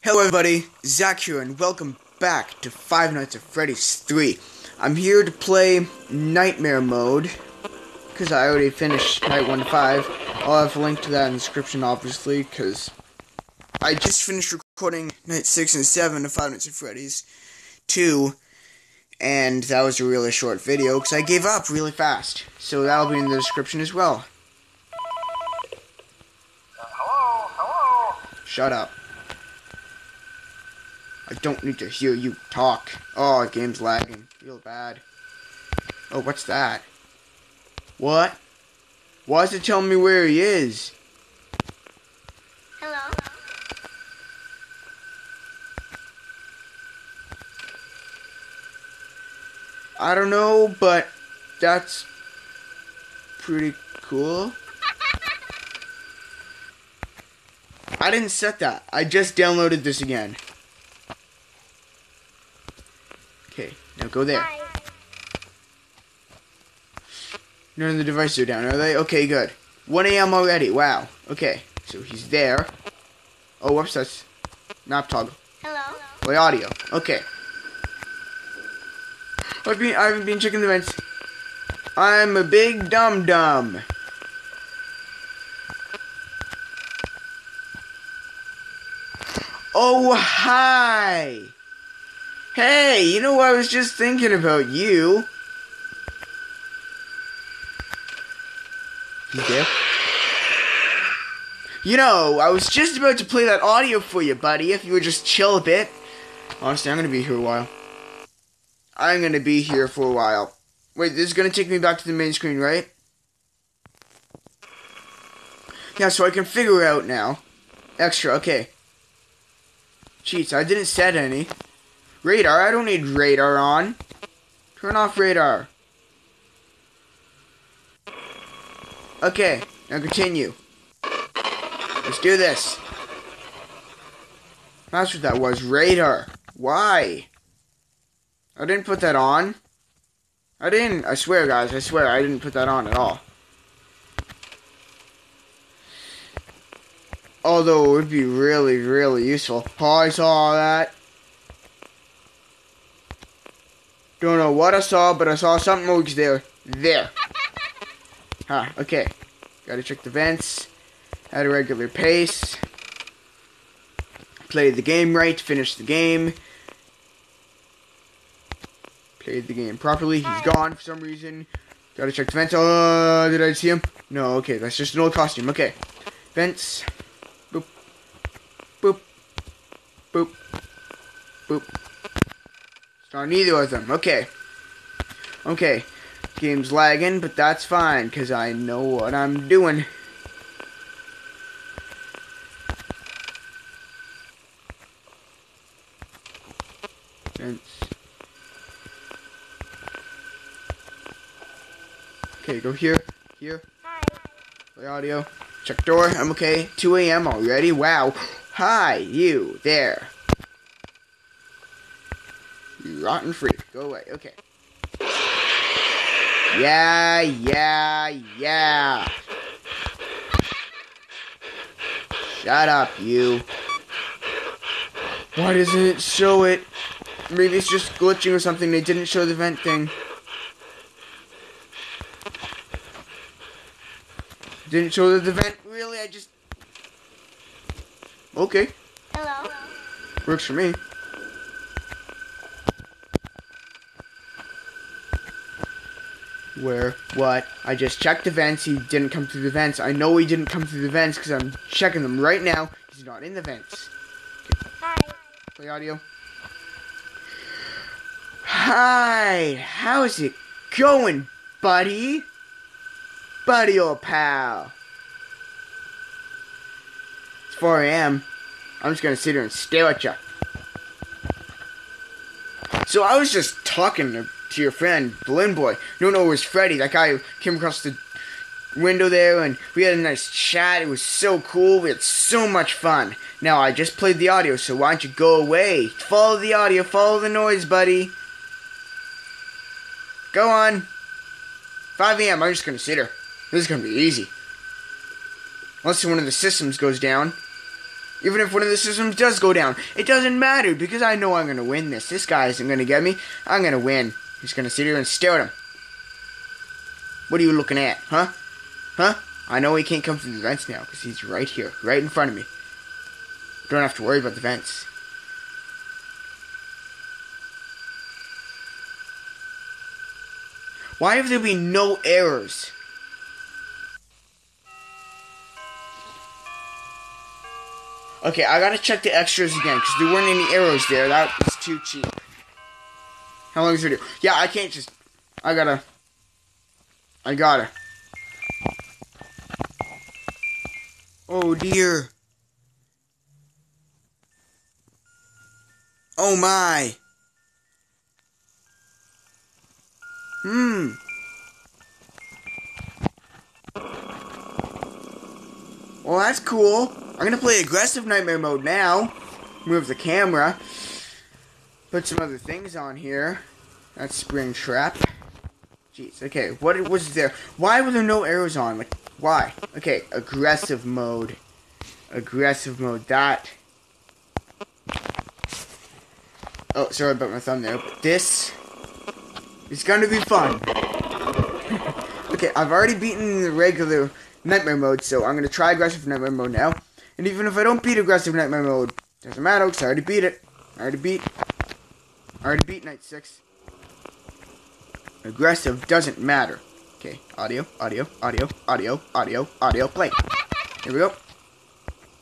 Hello everybody, Zach here and welcome back to Five Nights at Freddy's 3. I'm here to play Nightmare Mode, because I already finished Night 1 to 5. I'll have a link to that in the description obviously, because I just finished recording Night 6 and 7 of Five Nights at Freddy's 2, and that was a really short video, because I gave up really fast. So that'll be in the description as well. Hello, hello. Shut up. I don't need to hear you talk. Oh, game's lagging. Feel bad. Oh, what's that? What? Why is it telling me where he is? Hello. I don't know, but that's pretty cool. I didn't set that. I just downloaded this again. Okay, now go there. Hi. None of the devices are down, are they? Okay, good. 1 a.m. already. Wow. Okay, so he's there. Oh, whoops, that's not toggle. Hello. Play audio. Okay. I've been, I haven't been checking the vents. I'm a big dum dum. Oh, hi. Hey, you know, what? I was just thinking about you. He's there. You know, I was just about to play that audio for you, buddy, if you would just chill a bit. Honestly, I'm gonna be here a while. I'm gonna be here for a while. Wait, this is gonna take me back to the main screen, right? Yeah, so I can figure out now. Extra, okay. Cheats, I didn't set any. Radar, I don't need radar on. Turn off radar. Okay, now continue. Let's do this. That's what that was. Radar. Why? I didn't put that on. I didn't. I swear, guys. I swear I didn't put that on at all. Although it would be really, really useful. Oh, I saw that. Don't know what I saw, but I saw something was there. There. Huh, okay. Gotta check the vents at a regular pace. Play the game right, finish the game. Played the game properly. He's gone for some reason. Gotta check the vents. Oh, did I see him? No, okay, that's just an old costume. Okay. Vents. Boop. Boop. Boop. Boop. Neither of them. Okay. Okay. Game's lagging, but that's fine, because I know what I'm doing. Vents. Okay, go here, here, Hi. play audio, check door, I'm okay. 2 a.m. already, wow. Hi, you, there. Rotten freak, go away, okay. Yeah, yeah, yeah. Shut up, you. Why doesn't it show it? Maybe it's just glitching or something. They didn't show the vent thing. Didn't show the vent. Really? I just. Okay. Hello. Works for me. Where? What? I just checked the vents. He didn't come through the vents. I know he didn't come through the vents because I'm checking them right now. He's not in the vents. Hi. Play audio. Hi, how's it going, buddy? Buddy, old pal. It's 4 a.m. I'm just gonna sit here and stare at you. So I was just talking to, to your friend, Balloon Boy. No, no, it was Freddy. That guy came across the window there, and we had a nice chat. It was so cool. We had so much fun. Now I just played the audio, so why don't you go away? Follow the audio, follow the noise, buddy. Go on. 5 a.m. I'm just gonna sit here. This is gonna be easy. Unless one of the systems goes down. Even if one of the systems does go down, it doesn't matter because I know I'm gonna win this. This guy isn't gonna get me. I'm gonna win. He's gonna sit here and stare at him. What are you looking at, huh? Huh? I know he can't come through the vents now because he's right here, right in front of me. Don't have to worry about the vents. Why have there been no errors? Okay, I gotta check the extras again because there weren't any arrows there. That was too cheap. How long is the video? Yeah, I can't just. I gotta. I gotta. Oh dear. Oh my. Hmm. Well, that's cool. I'm gonna play aggressive nightmare mode now. Move the camera. Put some other things on here. That's Springtrap. Jeez. Okay. What was there? Why were there no arrows on? Like, why? Okay. Aggressive mode. Aggressive mode. That. Oh, sorry about my thumb there. But this is gonna be fun. okay, I've already beaten the regular nightmare mode, so I'm gonna try aggressive nightmare mode now. And even if I don't beat aggressive nightmare mode, doesn't matter because I already beat it. I already beat. I already beat night six. Aggressive doesn't matter. Okay, audio, audio, audio, audio, audio, audio, play. Here we go.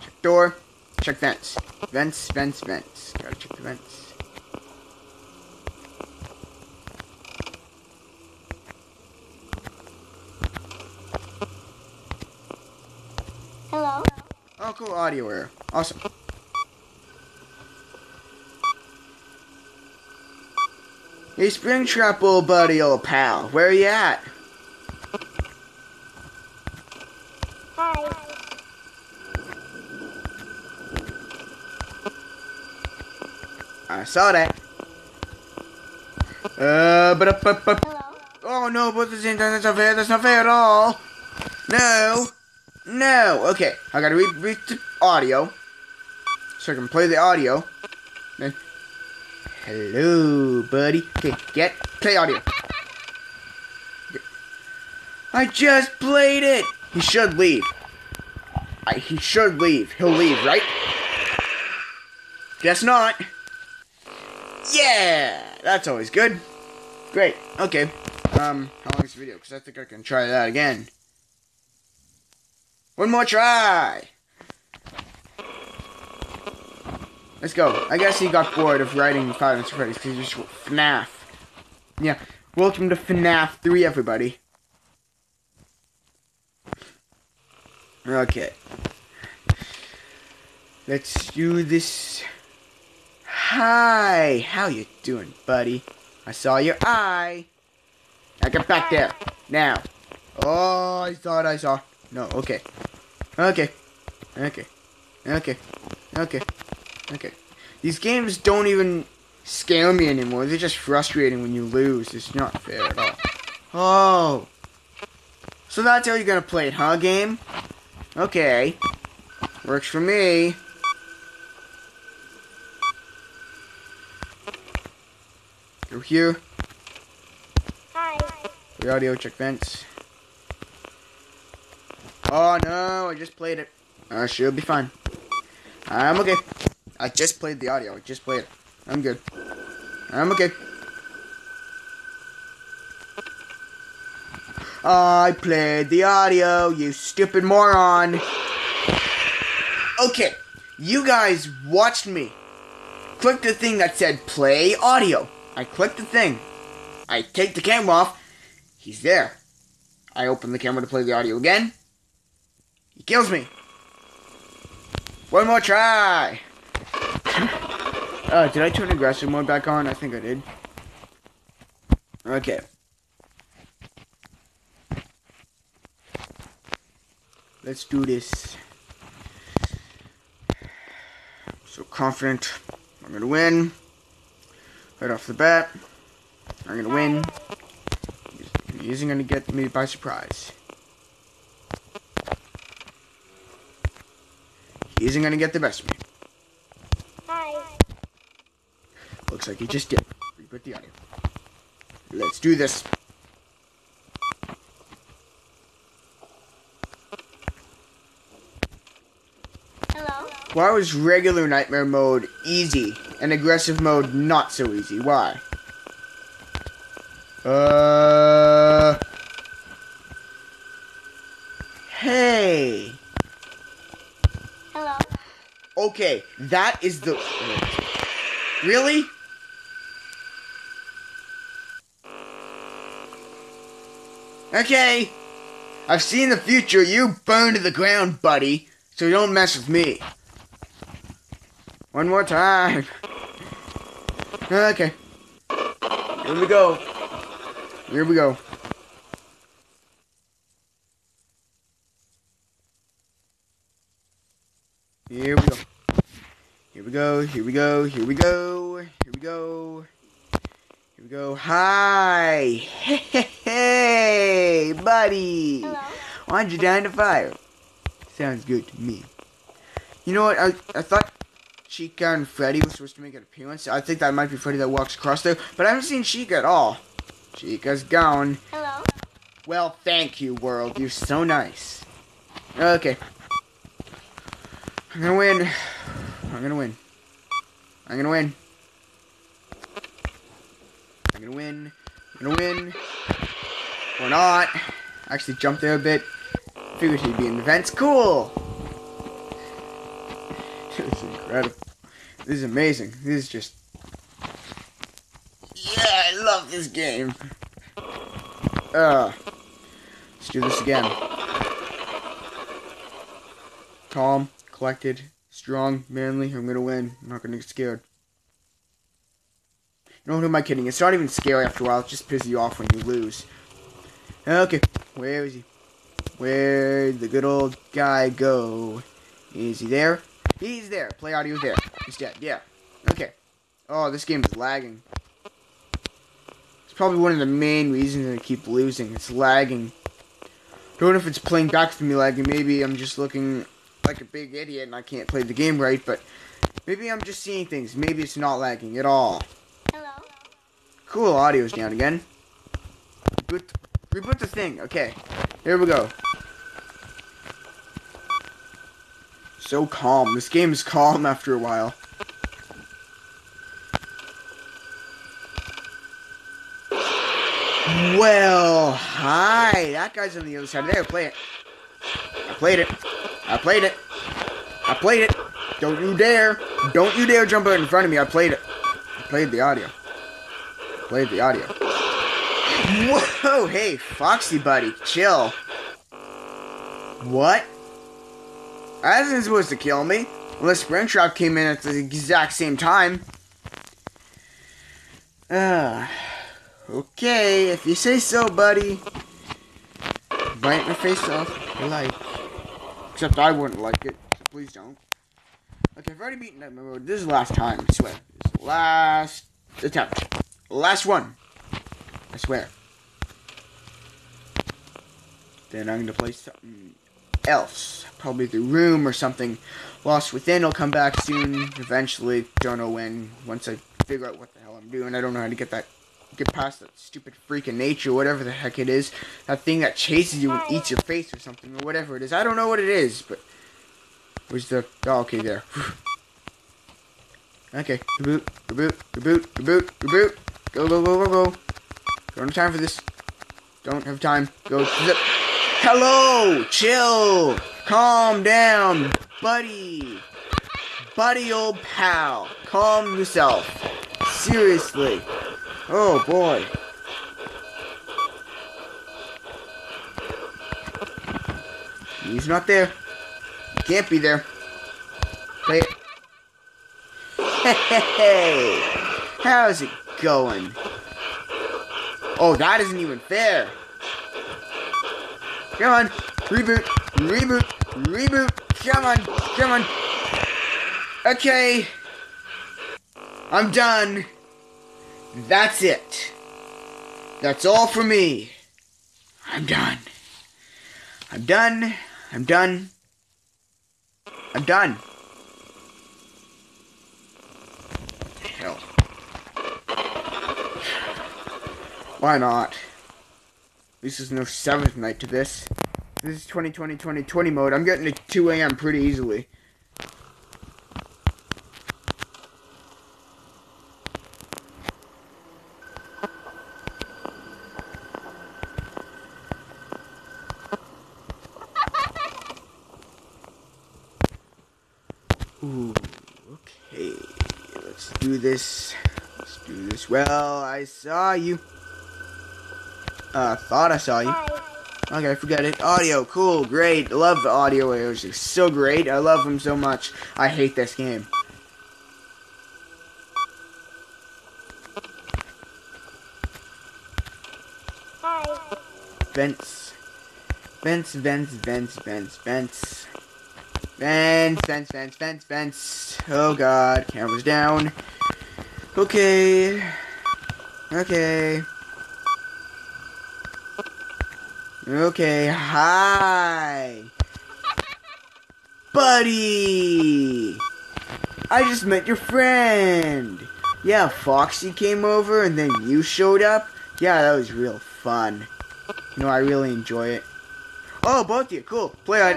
Check door. Check vents. Vents, vents, vents. Gotta check the vents. Hello? Oh, cool audio error. Awesome. Hey, Springtrap, old buddy, old pal. Where are you at? Hi. I saw that. Uh, but, but, but, Hello? oh no, but this internet's not fair. That's not fair at all. No. No. Okay, I gotta read, read the audio. So I can play the audio. Then, hello, buddy. Okay, get, play audio. I just played it. He should leave. I, he should leave. He'll leave, right? Guess not. Yeah, that's always good. Great. Okay. Um, how long is the video? Because I think I can try that again. One more try. Let's go. I guess he got bored of writing Five Nights at Freddy's because he just FNAF. Yeah. Welcome to FNAF 3, everybody. Okay. Let's do this. Hi, how you doing, buddy? I saw your eye. Now get back there. Now. Oh, I thought I saw. No, okay. Okay. Okay. Okay. Okay. Okay. These games don't even scare me anymore. They're just frustrating when you lose. It's not fair at all. Oh. So that's how you're gonna play it, huh, game? Okay. Works for me. Go here. Hi. The audio check vents. Oh no, I just played it. I should be fine. I'm okay. I just played the audio. I just played it. I'm good. I'm okay. I played the audio, you stupid moron. Okay, you guys watched me. Click the thing that said play audio. I click the thing. I take the camera off. He's there. I open the camera to play the audio again. He kills me. One more try. Uh, did I turn aggressive mode back on? I think I did. Okay. Let's do this. So confident. I'm gonna win. Right off the bat. I'm gonna win. He isn't gonna get me by surprise. He isn't gonna get the best of me. Hi. Looks like he just did. Reboot the audio. Let's do this. Hello. Why was regular nightmare mode easy and aggressive mode not so easy? Why? Uh. Hey. Hello. Okay, that is the. Really? Okay. I've seen the future. You burn to the ground, buddy. So don't mess with me. One more time. Okay. Here we go. Here we go. Here we go. Here we go. Here we go. Here we go. Here we go. Here we go. Hi. Hey, hey, buddy. Hello. Why'd you die in the fire? Sounds good to me. You know what? I, I thought Chica and Freddy were supposed to make an appearance. I think that might be Freddy that walks across there, but I haven't seen Chica at all. Chica's gone. Hello. Well, thank you, world. You're so nice. Okay. I'm gonna win. I'm gonna win. I'm gonna win. Gonna win. Gonna win. Or not. Actually jumped there a bit. Figured he'd be in the vents. Cool! this is incredible. This is amazing. This is just... Yeah, I love this game. Uh, let's do this again. Calm, collected, strong, manly. I'm gonna win. I'm not gonna get scared. No, who am I kidding? It's not even scary after a while. It just pisses you off when you lose. Okay, where is he? Where'd the good old guy go? Is he there? He's there. Play audio there. He's dead. Yeah. Okay. Oh, this game is lagging. It's probably one of the main reasons I keep losing. It's lagging. Don't know if it's playing back to me lagging. Maybe I'm just looking like a big idiot and I can't play the game right, but maybe I'm just seeing things. Maybe it's not lagging at all. Cool, audio's down again. Reboot, reboot the thing. Okay, here we go. So calm. This game is calm after a while. Well, hi. That guy's on the other side there. Play it. I played it. I played it. I played it. Don't you dare. Don't you dare jump out in front of me. I played it. I played the audio. Played the audio. Whoa, hey, Foxy buddy, chill. What? That isn't supposed to kill me. Unless Springtrap came in at the exact same time. Ah. okay, if you say so, buddy. Bite my face off like. Except I wouldn't like it, so please don't. Okay, I've already beaten that mode. This is the last time, I swear. This is the last attempt. Last one. I swear. Then I'm gonna play something else. Probably the room or something. Lost Within will come back soon. Eventually. Don't know when. Once I figure out what the hell I'm doing. I don't know how to get that get past that stupid freak of nature, whatever the heck it is. That thing that chases you and eats your face or something, or whatever it is. I don't know what it is, but where's the oh okay there. okay. Reboot, reboot, reboot, reboot, reboot. Go, go, go, go, go. Don't have time for this. Don't have time. Go. Zip. Hello! Chill! Calm down, buddy! Buddy old pal. Calm yourself. Seriously. Oh boy. He's not there. He can't be there. Play it. Hey, how's it going. Oh, that isn't even fair. Come on. Reboot. Reboot. Reboot. Come on. Come on. Okay. I'm done. That's it. That's all for me. I'm done. I'm done. I'm done. I'm done. Hell. Why not? This is no seventh night to this. This is 2020 2020 mode. I'm getting to 2 a.m. pretty easily. Ooh, okay. Let's do this. Let's do this. Well, I saw you. Uh, thought I saw you. Hi. Okay, forget it. Audio, cool, great. Love the audio errors. It's so great. I love them so much. I hate this game. Hi. Vents. Vents, vents, vents, vents, vents. Vents, vents, vents, vents, vents. Oh god, camera's down. Okay. Okay. Okay, hi. Buddy! I just met your friend. Yeah, Foxy came over and then you showed up. Yeah, that was real fun. You know, I really enjoy it. Oh, both of you, cool. Play on.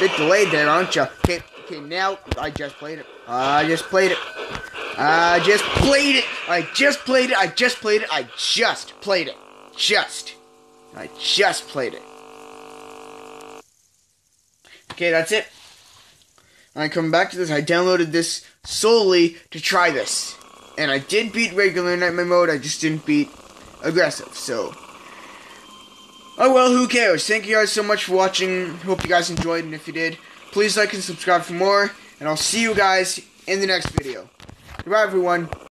Bit delayed there, aren't you? Okay, okay, now I just played it. I just played it. I just played it. I just played it. I just played it. I just played it. Just. I just played it. Okay, that's it. I come back to this. I downloaded this solely to try this. And I did beat regular nightmare mode, I just didn't beat aggressive, so. Oh well, who cares? Thank you guys so much for watching. Hope you guys enjoyed, and if you did, please like and subscribe for more. And I'll see you guys in the next video. Goodbye, everyone.